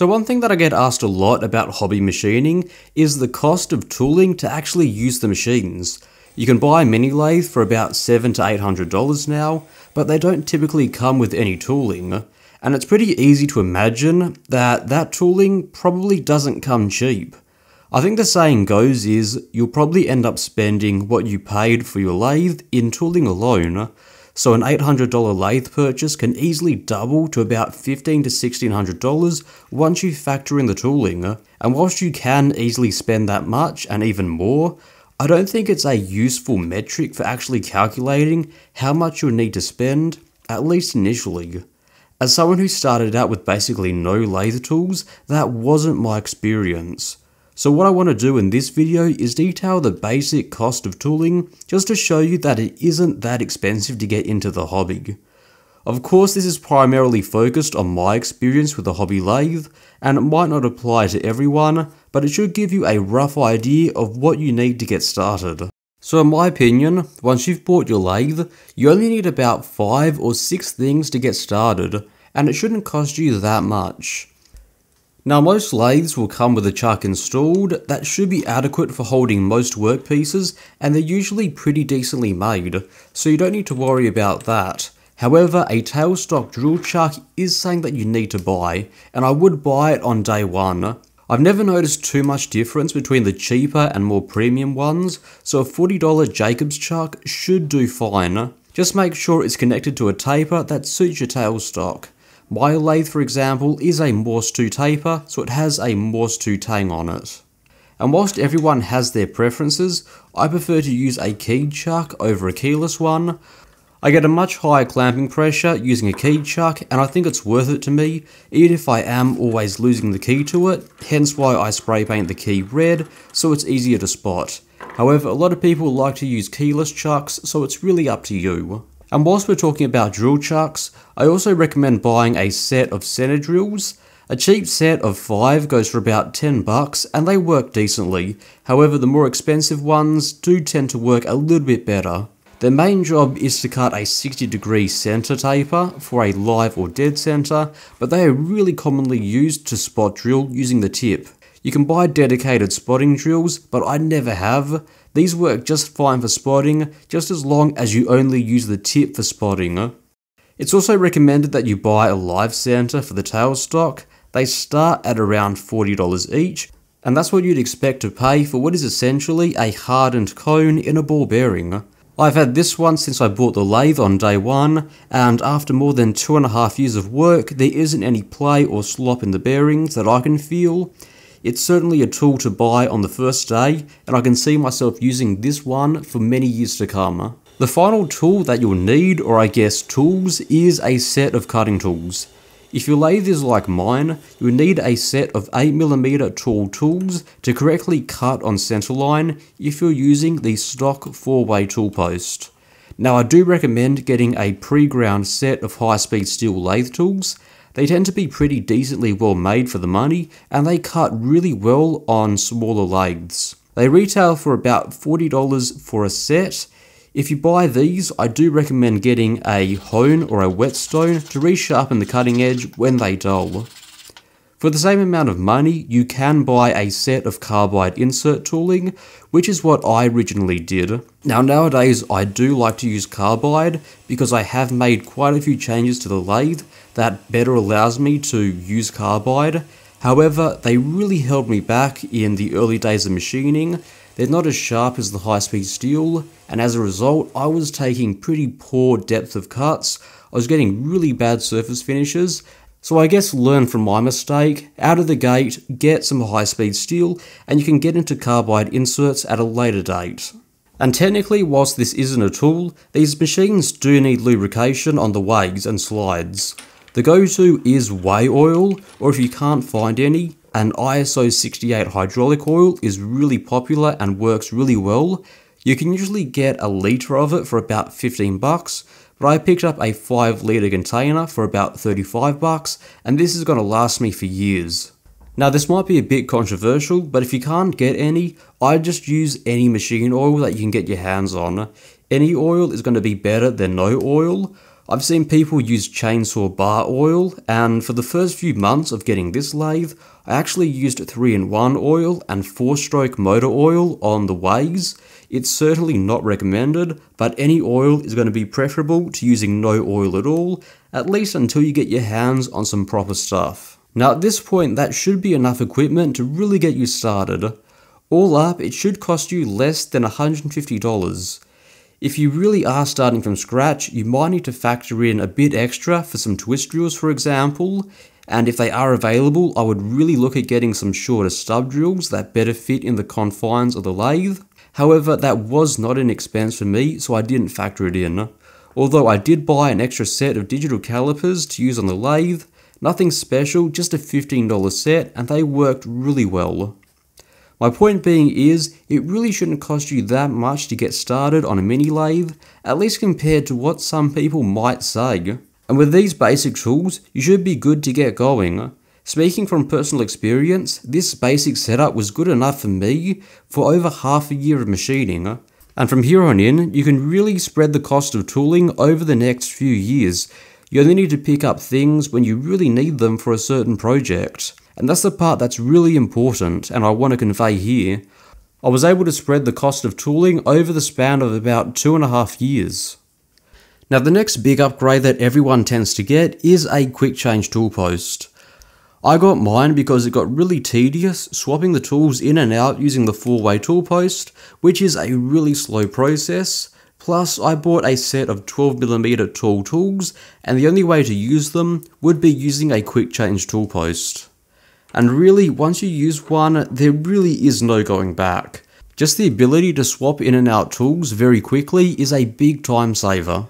So one thing that I get asked a lot about hobby machining is the cost of tooling to actually use the machines. You can buy a mini lathe for about seven to eight hundred dollars now, but they don't typically come with any tooling. And it's pretty easy to imagine that that tooling probably doesn't come cheap. I think the saying goes is you'll probably end up spending what you paid for your lathe in tooling alone. So an $800 lathe purchase can easily double to about 15 to $1600 once you factor in the tooling. Uh, and whilst you can easily spend that much and even more, I don't think it's a useful metric for actually calculating how much you'll need to spend, at least initially. As someone who started out with basically no lathe tools, that wasn't my experience. So what I want to do in this video is detail the basic cost of tooling, just to show you that it isn't that expensive to get into the hobby. Of course this is primarily focused on my experience with the hobby lathe, and it might not apply to everyone, but it should give you a rough idea of what you need to get started. So in my opinion, once you've bought your lathe, you only need about 5 or 6 things to get started, and it shouldn't cost you that much. Now most lathes will come with a chuck installed that should be adequate for holding most workpieces and they're usually pretty decently made, so you don't need to worry about that. However, a tailstock drill chuck is something that you need to buy, and I would buy it on day one. I've never noticed too much difference between the cheaper and more premium ones, so a $40 Jacobs chuck should do fine. Just make sure it's connected to a taper that suits your tailstock. My lathe, for example, is a Morse 2 taper, so it has a Morse 2 tang on it. And whilst everyone has their preferences, I prefer to use a keyed chuck over a keyless one, I get a much higher clamping pressure using a key chuck and I think it's worth it to me, even if I am always losing the key to it, hence why I spray paint the key red, so it's easier to spot. However, a lot of people like to use keyless chucks, so it's really up to you. And whilst we're talking about drill chucks, I also recommend buying a set of center drills. A cheap set of 5 goes for about 10 bucks and they work decently, however the more expensive ones do tend to work a little bit better. Their main job is to cut a 60 degree center taper for a live or dead center, but they are really commonly used to spot drill using the tip. You can buy dedicated spotting drills, but I never have. These work just fine for spotting, just as long as you only use the tip for spotting. It's also recommended that you buy a live center for the tailstock. They start at around $40 each, and that's what you'd expect to pay for what is essentially a hardened cone in a ball bearing. I've had this one since I bought the lathe on day one, and after more than two and a half years of work, there isn't any play or slop in the bearings that I can feel. It's certainly a tool to buy on the first day, and I can see myself using this one for many years to come. The final tool that you'll need, or I guess tools, is a set of cutting tools. If your lathe is like mine, you will need a set of 8mm tall tools to correctly cut on centerline if you're using the stock 4-way tool post. Now I do recommend getting a pre-ground set of high-speed steel lathe tools. They tend to be pretty decently well made for the money and they cut really well on smaller lathes. They retail for about $40 for a set if you buy these, I do recommend getting a hone or a whetstone to resharpen the cutting edge when they dull. For the same amount of money, you can buy a set of carbide insert tooling, which is what I originally did. Now nowadays I do like to use carbide because I have made quite a few changes to the lathe that better allows me to use carbide. However, they really held me back in the early days of machining they're not as sharp as the high-speed steel, and as a result, I was taking pretty poor depth of cuts, I was getting really bad surface finishes, so I guess learn from my mistake, out of the gate, get some high-speed steel, and you can get into carbide inserts at a later date. And technically, whilst this isn't a tool, these machines do need lubrication on the ways and slides. The go-to is way oil, or if you can't find any, an ISO 68 hydraulic oil is really popular and works really well. You can usually get a litre of it for about 15 bucks, but I picked up a 5 litre container for about 35 bucks, and this is going to last me for years. Now this might be a bit controversial, but if you can't get any, I just use any machine oil that you can get your hands on. Any oil is going to be better than no oil. I've seen people use chainsaw bar oil, and for the first few months of getting this lathe, I actually used 3-in-1 oil and 4-stroke motor oil on the ways. It's certainly not recommended, but any oil is going to be preferable to using no oil at all, at least until you get your hands on some proper stuff. Now at this point that should be enough equipment to really get you started. All up, it should cost you less than $150. If you really are starting from scratch, you might need to factor in a bit extra for some twist drills for example, and if they are available, I would really look at getting some shorter stub drills that better fit in the confines of the lathe. However, that was not an expense for me, so I didn't factor it in. Although I did buy an extra set of digital calipers to use on the lathe, nothing special, just a $15 set, and they worked really well. My point being is, it really shouldn't cost you that much to get started on a mini lathe, at least compared to what some people might say. And with these basic tools, you should be good to get going. Speaking from personal experience, this basic setup was good enough for me for over half a year of machining. And from here on in, you can really spread the cost of tooling over the next few years. You only need to pick up things when you really need them for a certain project. And that's the part that's really important and I want to convey here. I was able to spread the cost of tooling over the span of about two and a half years. Now the next big upgrade that everyone tends to get is a quick change tool post. I got mine because it got really tedious swapping the tools in and out using the 4-way tool post, which is a really slow process. Plus, I bought a set of 12mm tall tools, and the only way to use them would be using a quick change tool post. And really, once you use one, there really is no going back. Just the ability to swap in and out tools very quickly is a big time saver.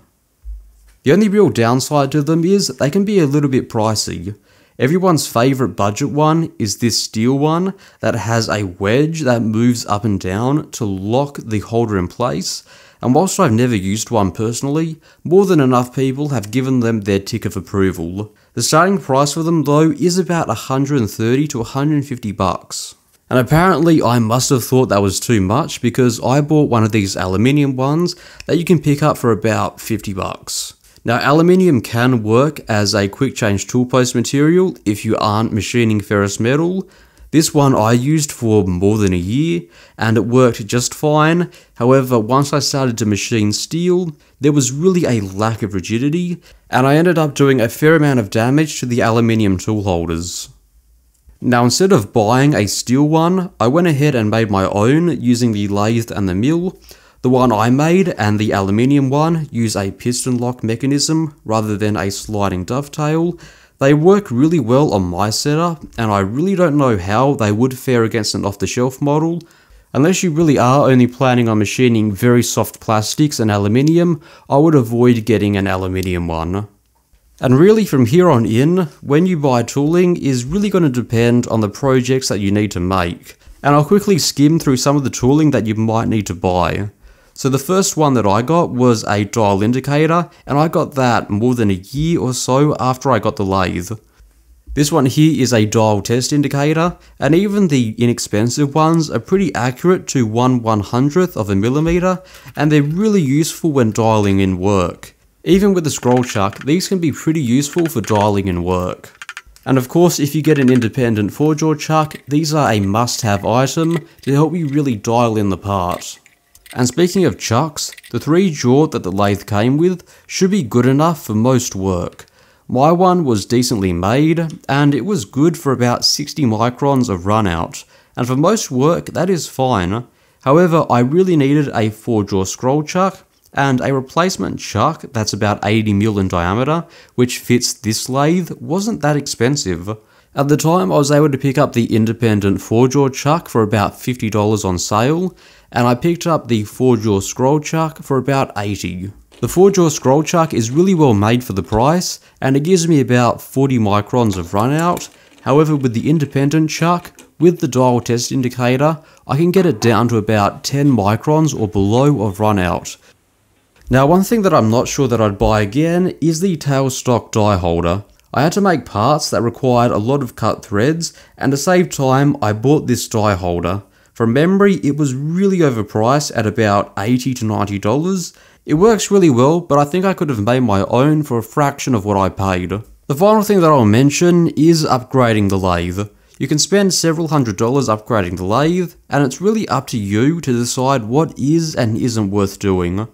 The only real downside to them is they can be a little bit pricey. Everyone's favourite budget one is this steel one that has a wedge that moves up and down to lock the holder in place, and whilst I've never used one personally, more than enough people have given them their tick of approval. The starting price for them though is about 130 to 150 bucks. And apparently I must have thought that was too much because I bought one of these aluminium ones that you can pick up for about 50 bucks. Now aluminium can work as a quick change tool post material if you aren't machining ferrous metal, this one I used for more than a year and it worked just fine. However, once I started to machine steel, there was really a lack of rigidity and I ended up doing a fair amount of damage to the aluminium tool holders. Now instead of buying a steel one, I went ahead and made my own using the lathe and the mill. The one I made and the aluminium one use a piston lock mechanism rather than a sliding dovetail they work really well on my setup, and I really don't know how they would fare against an off-the-shelf model. Unless you really are only planning on machining very soft plastics and aluminium, I would avoid getting an aluminium one. And really from here on in, when you buy tooling is really going to depend on the projects that you need to make. And I'll quickly skim through some of the tooling that you might need to buy. So the first one that I got was a dial indicator, and I got that more than a year or so after I got the lathe. This one here is a dial test indicator, and even the inexpensive ones are pretty accurate to 1 100th of a millimeter, and they're really useful when dialing in work. Even with the scroll chuck, these can be pretty useful for dialing in work. And of course, if you get an independent 4-jaw chuck, these are a must-have item to help you really dial in the part. And speaking of chucks, the 3 jaw that the lathe came with should be good enough for most work. My one was decently made, and it was good for about 60 microns of runout, and for most work that is fine. However, I really needed a 4 jaw scroll chuck, and a replacement chuck that's about 80mm in diameter, which fits this lathe, wasn't that expensive. At the time, I was able to pick up the independent 4-jaw chuck for about $50 on sale, and I picked up the 4-jaw scroll chuck for about 80 The 4-jaw scroll chuck is really well made for the price, and it gives me about 40 microns of runout. However, with the independent chuck, with the dial test indicator, I can get it down to about 10 microns or below of runout. Now one thing that I'm not sure that I'd buy again is the tailstock die holder. I had to make parts that required a lot of cut threads, and to save time, I bought this die holder. From memory, it was really overpriced at about 80 to $90, It works really well, but I think I could have made my own for a fraction of what I paid. The final thing that I'll mention is upgrading the lathe. You can spend several hundred dollars upgrading the lathe, and it's really up to you to decide what is and isn't worth doing.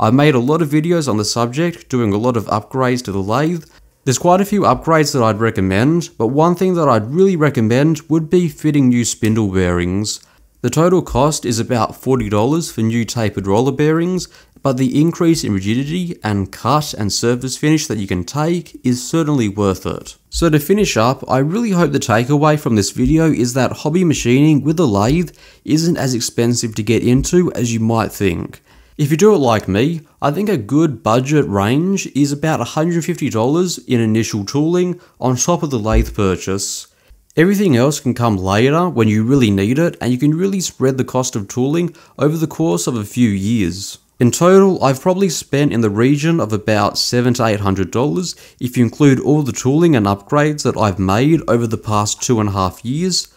I've made a lot of videos on the subject, doing a lot of upgrades to the lathe. There's quite a few upgrades that I'd recommend, but one thing that I'd really recommend would be fitting new spindle bearings. The total cost is about $40 for new tapered roller bearings, but the increase in rigidity and cut and surface finish that you can take is certainly worth it. So to finish up, I really hope the takeaway from this video is that hobby machining with a lathe isn't as expensive to get into as you might think. If you do it like me, I think a good budget range is about $150 in initial tooling on top of the lathe purchase. Everything else can come later when you really need it and you can really spread the cost of tooling over the course of a few years. In total, I've probably spent in the region of about 7 to $800 if you include all the tooling and upgrades that I've made over the past two and a half years.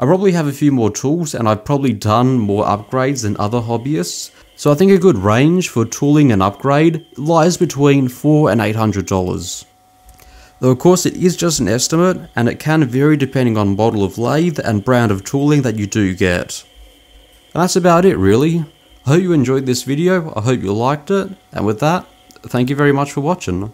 I probably have a few more tools and I've probably done more upgrades than other hobbyists, so I think a good range for tooling and upgrade lies between 4 and $800. Though of course it is just an estimate and it can vary depending on model of lathe and brand of tooling that you do get. And that's about it really. I hope you enjoyed this video, I hope you liked it, and with that, thank you very much for watching.